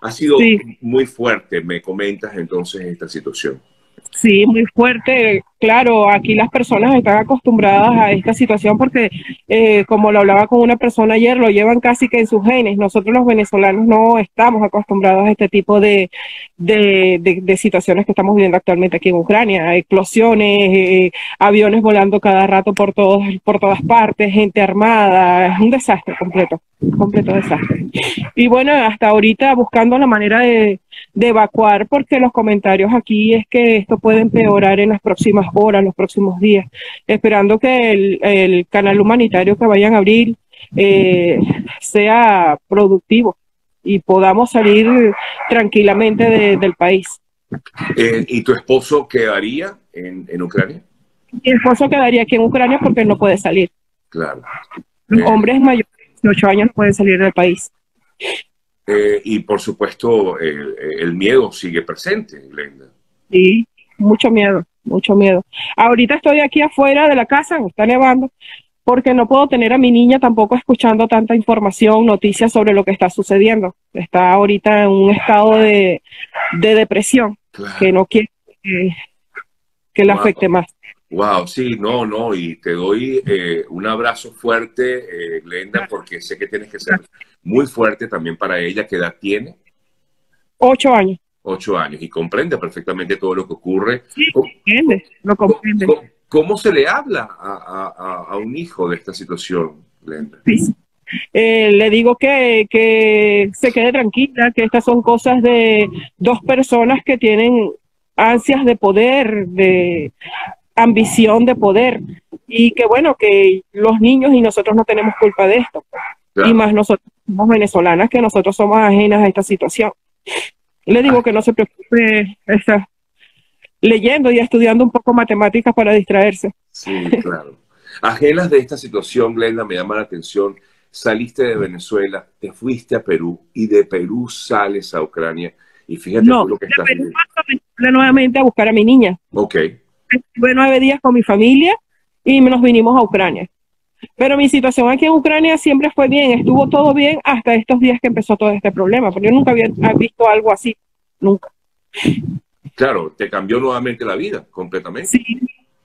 Ha sido muy fuerte, me comentas entonces esta situación. Sí, muy fuerte. Claro, aquí las personas están acostumbradas a esta situación porque, eh, como lo hablaba con una persona ayer, lo llevan casi que en sus genes. Nosotros los venezolanos no estamos acostumbrados a este tipo de, de, situaciones que estamos viviendo actualmente aquí en Ucrania. Explosiones, eh, aviones volando cada rato por, todos, por todas partes, gente armada. Es un desastre completo, completo desastre. Y bueno, hasta ahorita buscando la manera de de evacuar porque los comentarios aquí es que esto puede empeorar en las próximas horas, los próximos días, esperando que el, canal humanitario que vayan a abrir eh, sea productivo y podamos salir tranquilamente del país. Eh, ¿Y tu esposo quedaría en, en, Ucrania? Mi esposo quedaría aquí en Ucrania porque no puede salir. Claro. Los hombres mayores de 18 años no pueden salir del país. Eh, y por supuesto, el, miedo sigue presente, Glenda. Sí, mucho miedo, mucho miedo. Ahorita estoy aquí afuera de la casa, está nevando, porque no puedo tener a mi niña tampoco escuchando tanta información, noticias sobre lo que está sucediendo. Está ahorita en un estado de, depresión que no quiere que, le afecte más. Wow, sí, no, no, y te doy eh, un abrazo fuerte, eh, Glenda, porque sé que tienes que ser muy fuerte también para ella. ¿Qué edad tiene? Ocho años. Ocho años, y comprende perfectamente todo lo que ocurre. Sí, comprende, lo comprende. ¿Cómo, se le habla a, un hijo de esta situación, Glenda? Sí. Eh, le digo que, que se quede tranquila, que estas son cosas de dos personas que tienen ansias de poder, de, ambición de poder y que bueno, que los niños y nosotros no tenemos culpa de esto. Y más nosotros somos venezolanas que nosotros somos ajenas a esta situación. Le digo que no se preocupe, está leyendo y estudiando un poco matemáticas para distraerse. Sí, claro. Ajenas de esta situación, Glenda, me llama la atención. Saliste de Venezuela, te fuiste a Perú y de Perú sales a Ucrania. Y fíjate lo que estás Perú nuevamente a buscar a mi niña. Ok estuve nueve días con mi familia y nos vinimos a Ucrania. Pero mi situación aquí en Ucrania siempre fue bien, estuvo todo bien hasta estos días que empezó todo este problema, porque yo nunca había visto algo así, nunca. Claro, te cambió nuevamente la vida, completamente. Sí,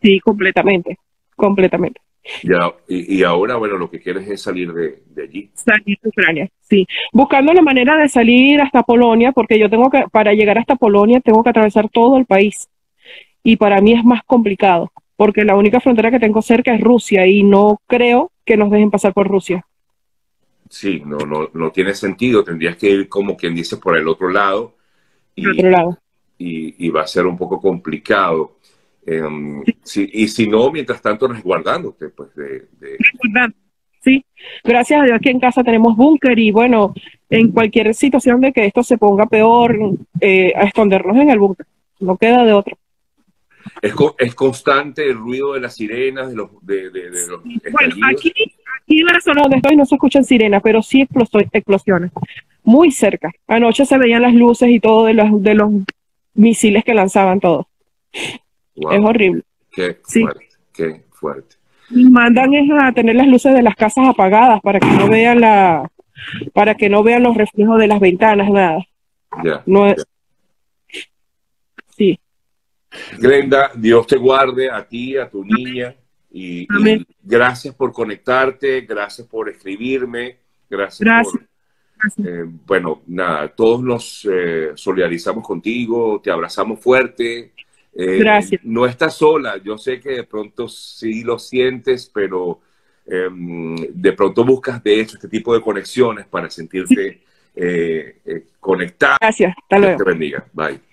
sí, completamente, completamente. Ya, y, ahora, bueno, lo que quieres es salir de, de, allí. Salir de Ucrania, sí. Buscando la manera de salir hasta Polonia, porque yo tengo que, para llegar hasta Polonia, tengo que atravesar todo el país y para mí es más complicado, porque la única frontera que tengo cerca es Rusia y no creo que nos dejen pasar por Rusia. Sí, no, no, no tiene sentido, tendrías que ir como quien dice por el otro lado. Y. Y, va a ser un poco complicado. Em, y si no, mientras tanto resguardándote, pues de... Sí, gracias a Dios aquí en casa tenemos búnker y bueno, en cualquier situación de que esto se ponga peor, eh, a escondernos en el búnker. No queda de otro. Es, es constante el ruido de las sirenas, de los, de, Bueno, aquí, aquí en la zona donde estoy no se escuchan sirenas, pero sí explosiones. Muy cerca. Anoche se veían las luces y todo de los, de los misiles que lanzaban todos. Es horrible. Qué fuerte, qué fuerte. mandan a tener las luces de las casas apagadas para que no vean la, para que no vean los reflejos de las ventanas, nada. Ya. no es, Sí. Glenda, Dios te guarde a ti, a tu niña. Y, gracias por conectarte, gracias por escribirme, gracias, por... Eh, bueno, nada, todos nos eh, solidarizamos contigo, te abrazamos fuerte. Eh, gracias. No estás sola, yo sé que de pronto sí lo sientes, pero em, de pronto buscas de hecho este tipo de conexiones para sentirte conectada. Gracias, hasta luego. te bendiga, bye.